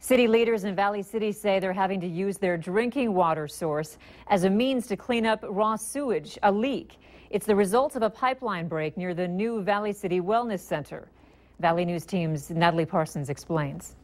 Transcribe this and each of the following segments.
City leaders in Valley City say they're having to use their drinking water source as a means to clean up raw sewage, a leak. It's the result of a pipeline break near the new Valley City Wellness Center. Valley News Team's Natalie Parsons explains.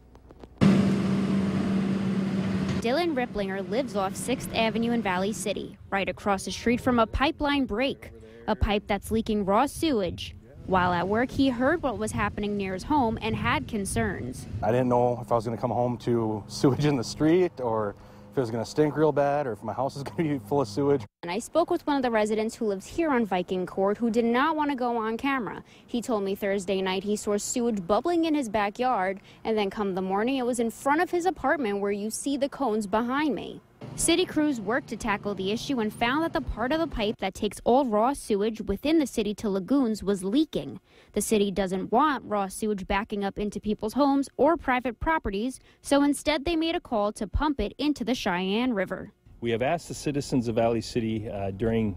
Dylan Ripplinger lives off 6th Avenue in Valley City, right across the street from a pipeline break, a pipe that's leaking raw sewage. While at work, he heard what was happening near his home and had concerns. I didn't know if I was going to come home to sewage in the street or if it was going to stink real bad or if my house is going to be full of sewage. And I spoke with one of the residents who lives here on Viking Court who did not want to go on camera. He told me Thursday night he saw sewage bubbling in his backyard, and then come the morning it was in front of his apartment where you see the cones behind me. City crews worked to tackle the issue and found that the part of the pipe that takes all raw sewage within the city to lagoons was leaking. The city doesn't want raw sewage backing up into people's homes or private properties, so instead they made a call to pump it into the Sheyenne River. We have asked the citizens of Valley City uh, during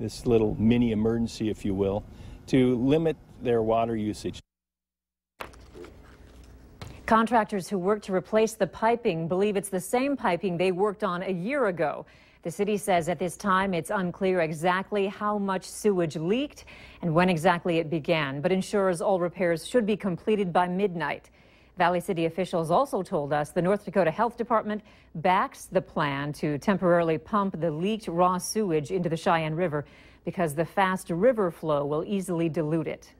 this little mini emergency, if you will, to limit their water usage. Contractors who work to replace the piping believe it's the same piping they worked on a year ago. The city says at this time it's unclear exactly how much sewage leaked and when exactly it began, but ensures all repairs should be completed by midnight. Valley City officials also told us the North Dakota Health Department backs the plan to temporarily pump the leaked raw sewage into the Sheyenne River because the fast river flow will easily dilute it.